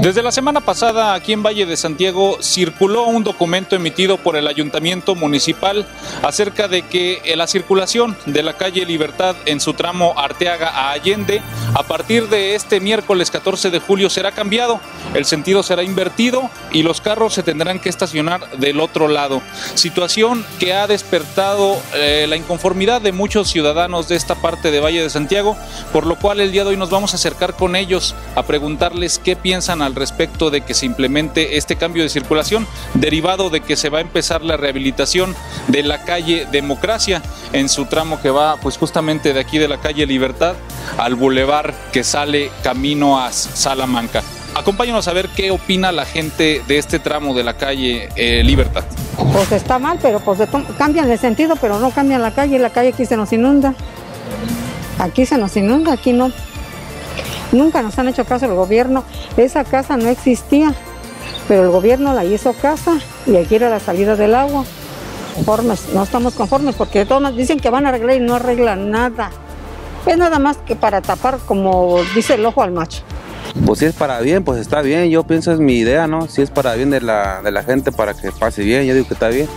Desde la semana pasada aquí en Valle de Santiago circuló un documento emitido por el ayuntamiento municipal acerca de que la circulación de la calle Libertad en su tramo Arteaga a Allende a partir de este miércoles 14 de julio será cambiado, el sentido será invertido y los carros se tendrán que estacionar del otro lado. Situación que ha despertado eh, la inconformidad de muchos ciudadanos de esta parte de Valle de Santiago, por lo cual el día de hoy nos vamos a acercar con ellos a preguntarles qué piensan respecto de que se implemente este cambio de circulación, derivado de que se va a empezar la rehabilitación de la calle Democracia en su tramo que va pues justamente de aquí de la calle Libertad al bulevar que sale camino a Salamanca. Acompáñanos a ver qué opina la gente de este tramo de la calle eh, Libertad. Pues está mal, pero pues cambian el sentido, pero no cambian la calle, la calle aquí se nos inunda. Aquí se nos inunda, aquí no Nunca nos han hecho caso el gobierno. Esa casa no existía, pero el gobierno la hizo casa y aquí era la salida del agua. Conformes, no estamos conformes porque todos dicen que van a arreglar y no arreglan nada. Es nada más que para tapar, como dice el ojo al macho. Pues si es para bien, pues está bien. Yo pienso es mi idea, ¿no? Si es para bien de la, de la gente, para que pase bien, yo digo que está bien.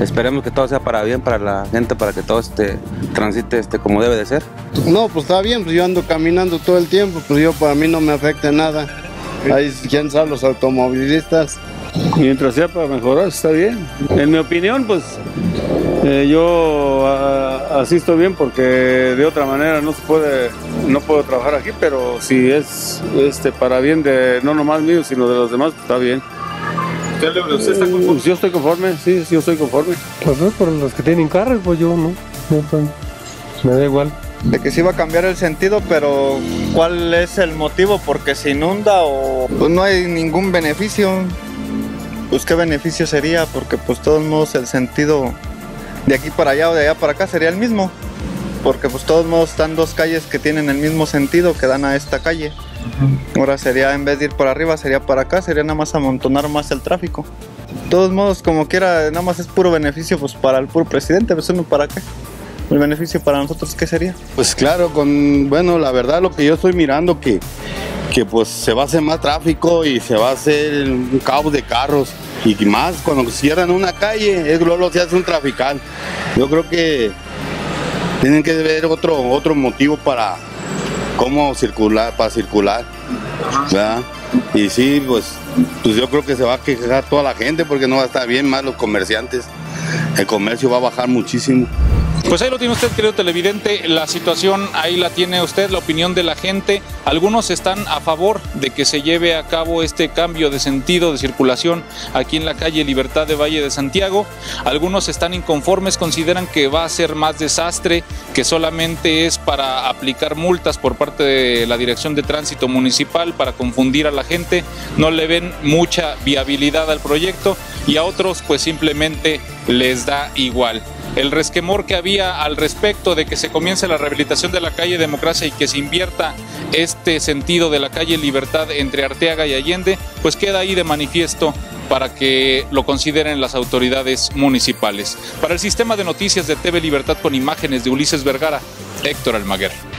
Esperemos que todo sea para bien para la gente, para que todo este transite este, como debe de ser. No, pues está bien, pues yo ando caminando todo el tiempo, pues yo para mí no me afecta nada. Ahí quién sabe los automovilistas. Mientras sea para mejorar, está bien. En mi opinión, pues eh, yo asisto bien porque de otra manera no se puede, no puedo trabajar aquí, pero si es este para bien de no nomás mío, sino de los demás, pues está bien. ¿Usted, está conforme? Yo estoy conforme, sí, sí, yo estoy conforme. Pues no, por los que tienen carros, pues yo no, pues, me da igual. De que se iba a cambiar el sentido, pero ¿cuál es el motivo? ¿Porque se inunda o...? Pues no hay ningún beneficio. Pues qué beneficio sería, porque pues todos modos el sentido de aquí para allá o de allá para acá sería el mismo. Porque pues todos modos están dos calles que tienen el mismo sentido que dan a esta calle. Ahora sería, en vez de ir por arriba, sería para acá, sería nada más amontonar más el tráfico. De todos modos, como quiera, nada más es puro beneficio pues para el puro presidente, pues uno para qué. ¿El beneficio para nosotros qué sería? Pues claro, con, bueno, la verdad lo que yo estoy mirando que, que pues se va a hacer más tráfico y se va a hacer un caos de carros y más cuando cierran una calle, es lo se hace un trafical. Yo creo que tienen que ver otro, otro motivo para, cómo circular, para circular. ¿verdad? Y sí, pues, pues yo creo que se va a quejar toda la gente porque no va a estar bien más los comerciantes. El comercio va a bajar muchísimo. Pues ahí lo tiene usted, querido televidente. La situación ahí la tiene usted, la opinión de la gente. Algunos están a favor de que se lleve a cabo este cambio de sentido de circulación aquí en la calle Libertad de Valle de Santiago. Algunos están inconformes, consideran que va a ser más desastre, que solamente es para aplicar multas por parte de la Dirección de Tránsito Municipal para confundir a la gente. No le ven mucha viabilidad al proyecto y a otros pues simplemente les da igual el resquemor que había al respecto de que se comience la rehabilitación de la calle Democracia y que se invierta este sentido de la calle Libertad entre Arteaga y Allende, pues queda ahí de manifiesto para que lo consideren las autoridades municipales. Para el sistema de noticias de TV Libertad con imágenes de Ulises Vergara, Héctor Almaguer.